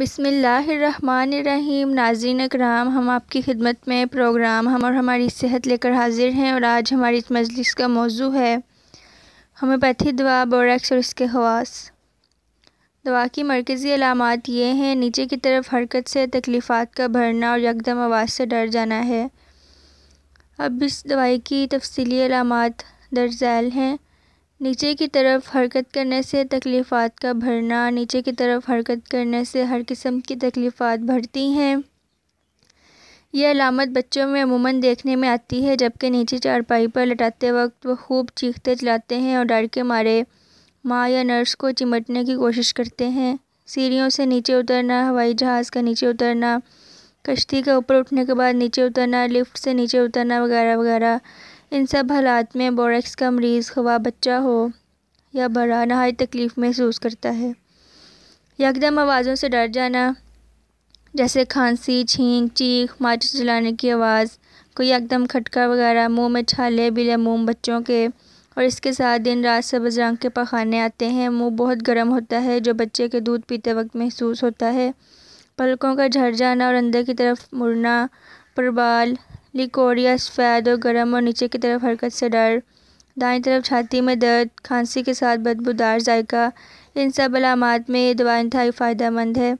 بسم اللہ الرحمن الرحیم۔ ناظرین اکرام، ہم آپ کی خدمت میں پروگرام ہم اور ہماری صحت لے کر حاضر ہیں اور آج ہماری اس مجلس کا موضوع ہے ہومیوپیتھی دوا، بوریکس اور اس کے خواص۔ دوا کی مرکزی علامات یہ ہیں، نیچے کی طرف حرکت سے تکلیفات کا بھرنا اور یکدم آواز سے ڈر جانا ہے۔ اب اس دوائی کی تفصیلی علامات درج ذیل ہیں۔ نیچے کی طرف حرکت کرنے سے تکلیفات کا بھرنا، نیچے کی طرف حرکت کرنے سے ہر قسم کی تکلیفات بڑھتی ہیں۔ یہ علامت بچوں میں عموماً دیکھنے میں آتی ہے، جبکہ نیچے چارپائی پر لٹاتے وقت وہ خوب چیختے چلاتے ہیں اور ڈر کے مارے ماں یا نرس کو چمٹنے کی کوشش کرتے ہیں۔ سیڑھیوں سے نیچے اترنا، ہوائی جہاز کا نیچے اترنا، کشتی کا اوپر اٹھنے کے بعد نیچے اترنا، لفٹ سے نیچے اترنا، وغیرہ وغیرہ۔ ان سب حالات میں بوریکس کا مریض خواہ بچہ ہو یا بڑا نہایت تکلیف محسوس کرتا ہے۔ یکدم آوازوں سے ڈر جانا، جیسے کھانسی، چھینک، چیخ ماچس جلانے کی آواز، کوئی یکدم کھٹکا وغیرہ، منہ میں چھالے، بلے موم بچوں کے، اور اس کے ساتھ دن رات سبز رنگ کے پخانے آتے ہیں۔ منہ بہت گرم ہوتا ہے، جو بچے کے دودھ پیتے وقت محسوس ہوتا ہے۔ پلکوں کا جھڑ جانا اور اندر کی طرف مڑنا، پربال لیکوریا سفید اور گرم اور نیچے کی طرف حرکت سے ڈر، دائیں طرف چھاتی میں درد، کھانسی کے ساتھ بدبودار ذائقہ، ان سب علامات میں یہ دوا انتہائی فائدہ مند ہے۔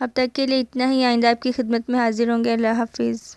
اب تک کے لیے اتنا ہی۔ آئندہ آپ کی خدمت میں حاضر ہوں گے۔ اللہ حافظ۔